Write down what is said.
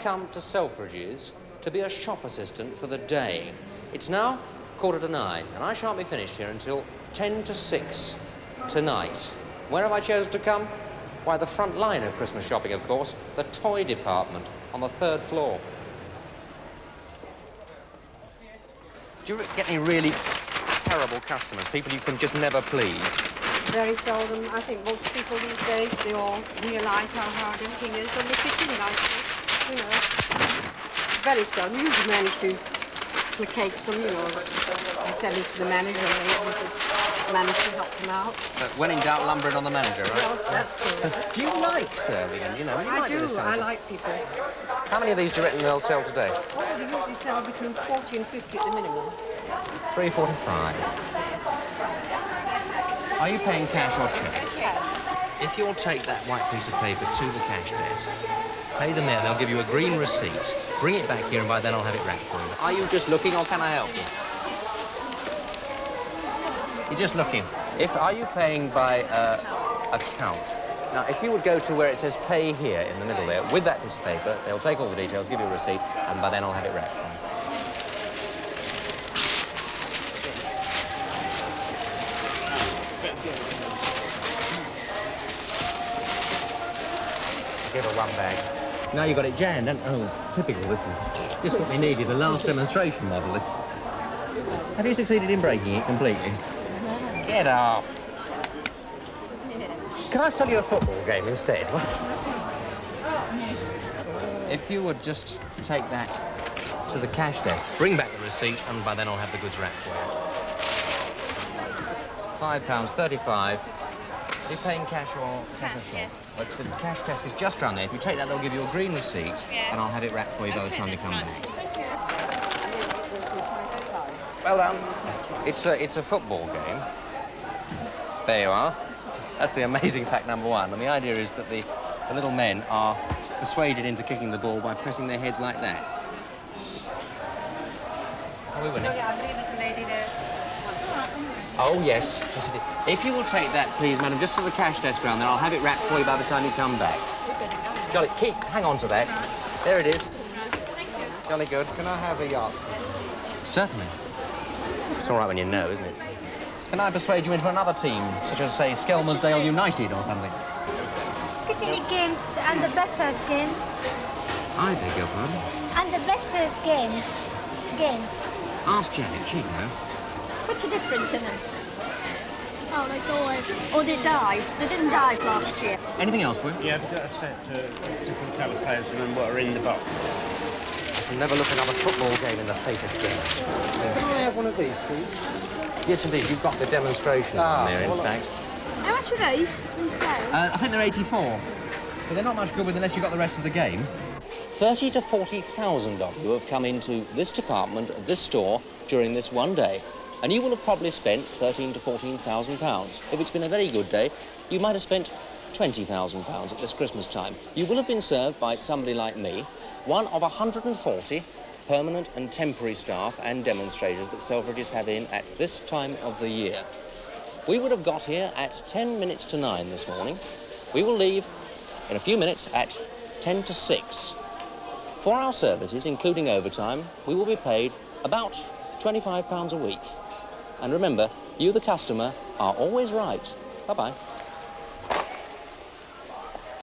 come to Selfridges to be a shop assistant for the day. It's now quarter to nine, and I shan't be finished here until ten to six tonight. Where have I chosen to come? Why, the front line of Christmas shopping, of course, the toy department on the third floor. Do you get any really terrible customers, people you can just never please? Very seldom. I think most people these days, they all realise how hard everything is and they fit in nicely, you know. Very seldom. You usually manage to placate them, you know, and send them to the manager and they manage to help them out. But when in doubt, lumber it on the manager, right? Well, that's true. Do you like serving you know, you I like do. kind of I like people. How many of these do you reckon they'll sell today? Oh, they usually sell between 40 and 50 at the minimum. 345. Are you paying cash or cheque? Cash. If you'll take that white piece of paper to the cash desk, pay them there, they'll give you a green receipt. Bring it back here and by then I'll have it wrapped for you. Are you just looking or can I help you? You're just looking. If Are you paying by uh, account? Now, if you would go to where it says pay here in the middle there, with that piece of paper, they'll take all the details, give you a receipt, and by then I'll have it wrapped for you. Give her one bag. Now you've got it jammed, and oh, typical. This is just what we needed. The last demonstration model. This. Have you succeeded in breaking it completely? Get off. Can I sell you a football game instead? If you would just take that to the cash desk, bring back the receipt, and by then I'll have the goods wrapped for you. Five pounds thirty-five. Are you paying cash or cash or short? But the cash desk is just round there. If you take that, they'll give you a green receipt, and I'll have it wrapped for you by the time you come back. Well done. It's a, it's a football game. There you are. That's the amazing fact number one. And the idea is that the, the little men are persuaded into kicking the ball by pressing their heads like that. Are we winning? Yeah, I believe there's a lady there. Oh, yes. yes it is. If you will take that, please, madam, just to the cash desk round there, I'll have it wrapped for you by the time you come back. Jolly, keep, hang on to that. There it is. Jolly good. Can I have a Yahtzee? Certainly. It's all right when you know, isn't it? Can I persuade you into another team, such as, say, Skelmersdale United or something? Kitchen games and the bestest games I beg your pardon? and the bestest games. Game. Ask Janet, she'd know. What's the difference in them? Oh, they died. Or they died. They didn't die last year. Anything else, Will? Yeah, I've got a set uh, of different colour players and then what are in the box. I shall never look another football game in the face again. Can I have one of these, please? Yes, indeed. You've got the demonstration Ah, on there, in well, fact. How much are these? These? Uh, I think they're 84. But they're not much good with unless you've got the rest of the game. 30 to 40,000 of you have come into this department this store during this one day. And you will have probably spent 13 to 14,000 pounds. If it's been a very good day, you might have spent 20,000 pounds at this Christmas time. You will have been served by somebody like me, one of 140 permanent and temporary staff and demonstrators that Selfridges have in at this time of the year. We would have got here at 10 minutes to 9 this morning. We will leave in a few minutes at 10 to 6. For our services, including overtime, we will be paid about £25 a week. And remember, you, the customer, are always right. Bye-bye.